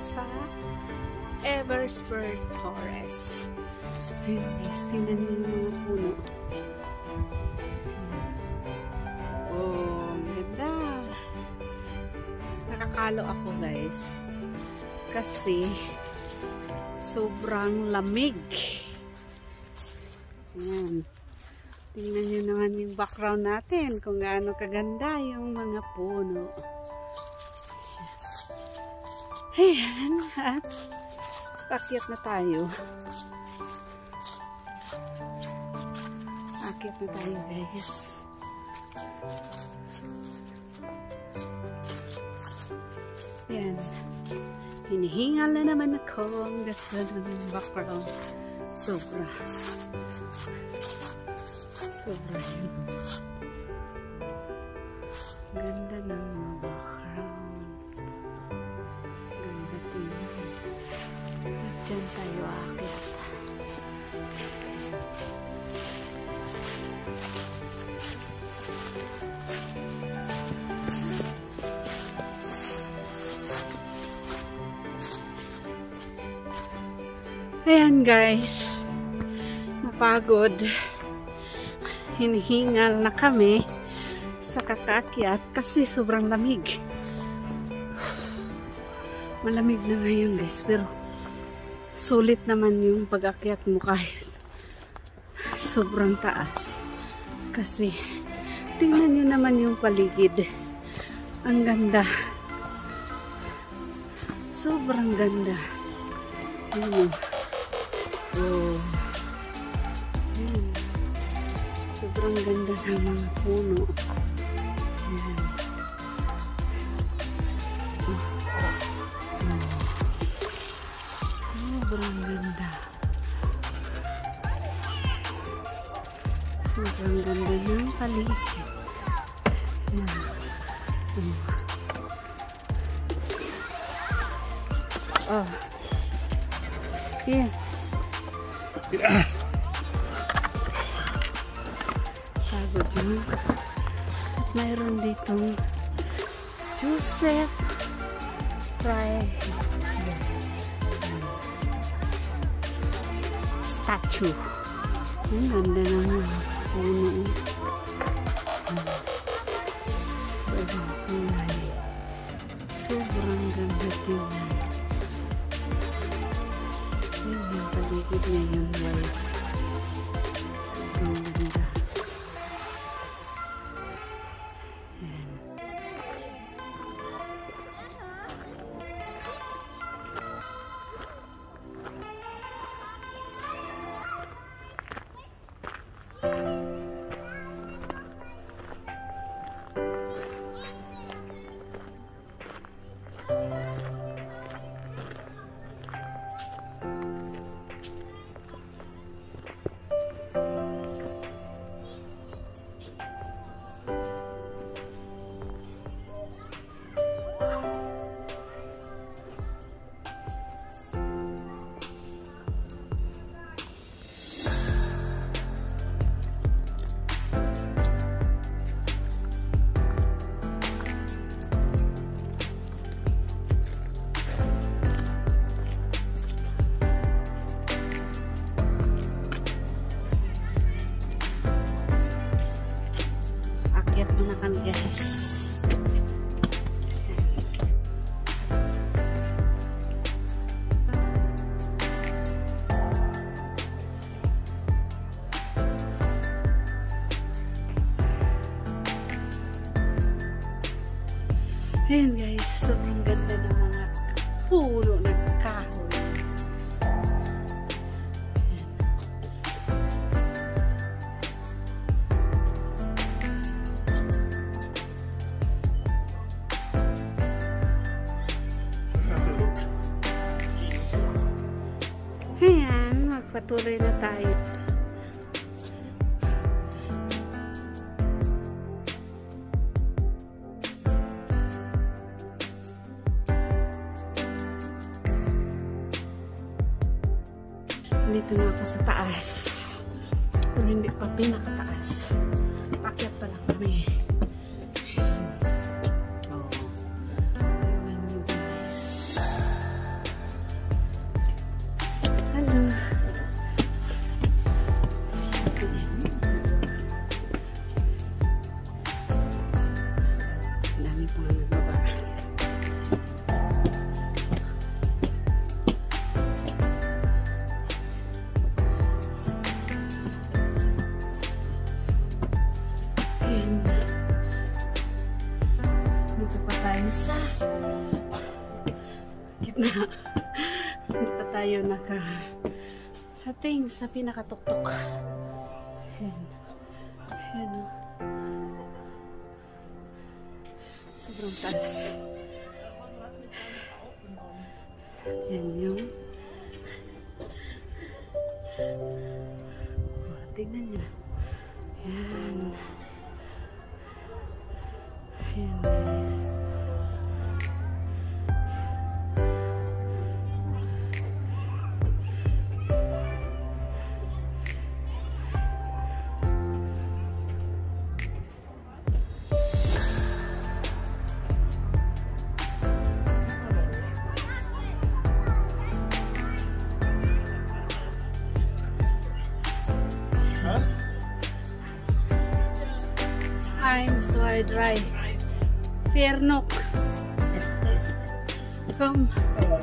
sa Eversberg Forest. Ayun guys, tingnan niyo yung mga puno. Oh, ganda! Nakakalo ako guys. Kasi sobrang lamig. Ayan. Tingnan nyo naman yung background natin kung gaano kaganda yung mga puno. Ayan. At akyat na tayo. Akyat na tayo guys. Ayan. Hinihingal na naman ako. Ang ganda ng background. Sobra. Sobra yun. Ganda ng mga At dyan tayo akit. Ayan guys. Napagod. Hinihingal na kami sa kakakyat kasi sobrang lamig. Malamig na ngayon guys pero sulit naman yung pag-akyat mo kahit sobrang taas. Kasi tingnan nyo naman yung paligid. Ang ganda. Sobrang ganda. Ayun. Oh. Ayun. Sobrang ganda ng mga puno. Sobrang ganda. Sobrang ganda ng paligid. Ayan. Oh. Oh. Here. Pagod yun. At mayroon ditong Joseph Fry statue. Ang ganda ng puno. Sobrang kulay. Sobrang ganda tingnan. Yun yung paligid ngayon guys. Kami guys. Ayan guys, sobrang ganda ng mga puno Dito na ako sa taas. Pero hindi pa pinakataas. Pakyat pa lang kami. Hindi pa tayo naka sa ting sa pinakatuktok. Ayan. Ayan o. Sobrang taas. At yan I dry. Fernok. Come. Oh,